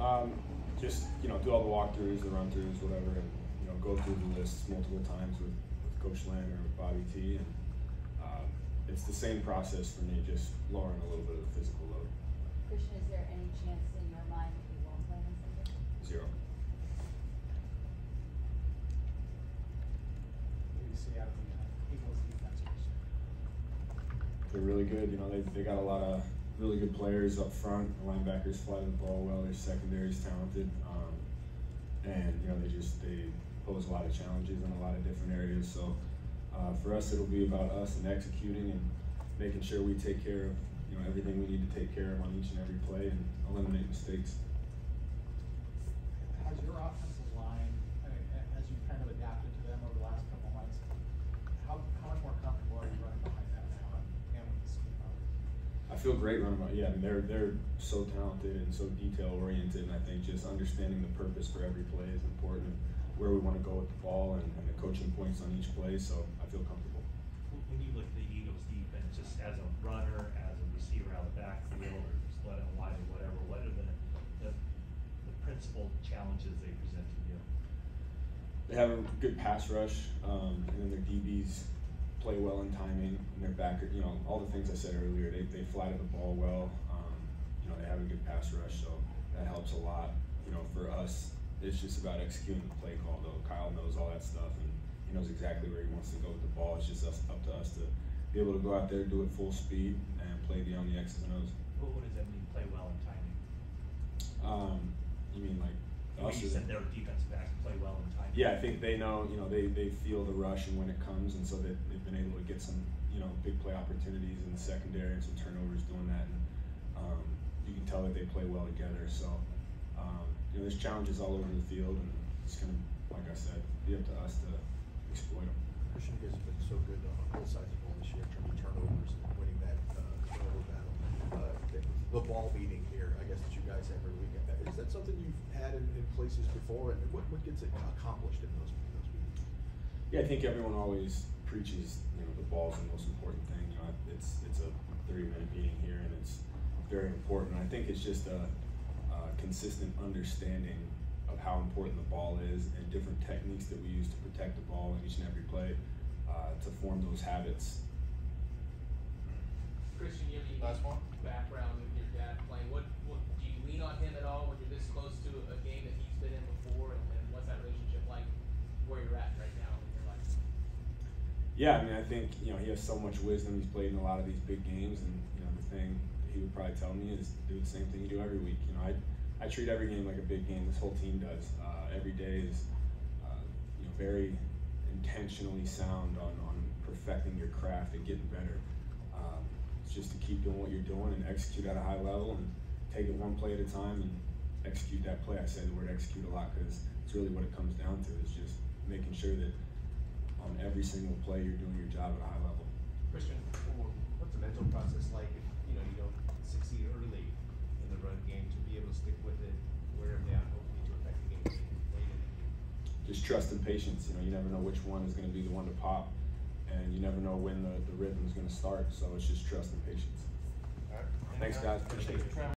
Um, just you know, do all the walkthroughs, the run-throughs, whatever, and you know, go through the lists multiple times with, with Coach Lang or with Bobby T, and um, it's the same process for me, just lowering a little bit of the physical load. Christian, is there any chance in your mind that you won't play on Sunday? Zero. What see out of the Eagles defense, They're really good. You know, they they got a lot of really good players up front. The linebackers fly the ball well. Their secondary's talented, um, and you know they just they pose a lot of challenges in a lot of different areas. So uh, for us, it'll be about us and executing and making sure we take care of you know everything we need to take care of on each and every play and eliminate mistakes. Has your offensive line, I mean, a- as you've kind of adapted to them over the last couple of months, how, how much more comfortable are you running behind that now and, and with the scheme of it? I feel great running about. Yeah, I mean they're they're so talented and so detail oriented, and I think just understanding the purpose for every play is important. and Where we want to go with the ball and, and the coaching points on each play, so I feel comfortable. When you look at the Eagles defense, just as a runner, as a receiver out of the backfield, or just let it wide or whatever, what are the, the, the principal challenges they present to you? They have a good pass rush, um, and then their DBs play well in timing, and their backer, you know, all the things I said earlier. They they fly to the ball well. Um, you know, they have a good pass rush, so that helps a lot. You know, for us, it's just about executing the play call. Though Kyle knows all that stuff, and he knows exactly where he wants to go with the ball. It's just us, up to us to be able to go out there, do it full speed, and play beyond the X's and O's. What, what does that mean, play well in timing? Um, you mean like The you said their defensive backs play well in timing. Yeah, I think they know, you know, they, they feel the rush and when it comes, and so they, they've been able to get some, you know, big play opportunities in the secondary and some turnovers doing that. And um, you can tell that they play well together. So, um, you know, there's challenges all over the field, and it's going to, like I said, be up to us to exploit them. Christian, you guys have been so good on both sides of the ball this year in terms of turnovers and winning that uh, turnover battle. The- the ball meeting here, I guess, that you guys have every week. Uh, Is that something you've had in, in places before, and what, what gets it accomplished in those, in those meetings? Yeah, I think everyone always preaches, you know, the ball's the most important thing. You know, it's it's a 30 minute meeting here, and it's very important. I think it's just a, a consistent understanding of how important the ball is and different techniques that we use to protect the ball in each and every play uh, to form those habits. Christian, you have a Last one. background with dad playing. What, what do you lean on him at all when you're this close to a game that he's been in before, and, and what's that relationship like where you're at right now in your life? Yeah, I mean, I think you know he has so much wisdom. He's played in a lot of these big games, and you know the thing he would probably tell me is do the same thing you do every week. You know, I I treat every game like a big game. This whole team does. Uh, every day is uh, you know very intentionally sound on on perfecting your craft and getting better. Um, just to keep doing what you're doing and execute at a high level and take it one play at a time and execute that play. I say the word execute a lot because it's really what it comes down to is just making sure that on every single play you're doing your job at a high level. Christian, what's the mental process like if, you know, you don't succeed early in the run game to be able to stick with it, wear them down, hopefully to affect the game late late in the game? Just trust and patience. You know, you never know which one is going to be the one to pop, and you never know when the, the rhythm is going to start. So it's just trust and patience. All right. Thanks, guys. Appreciate it.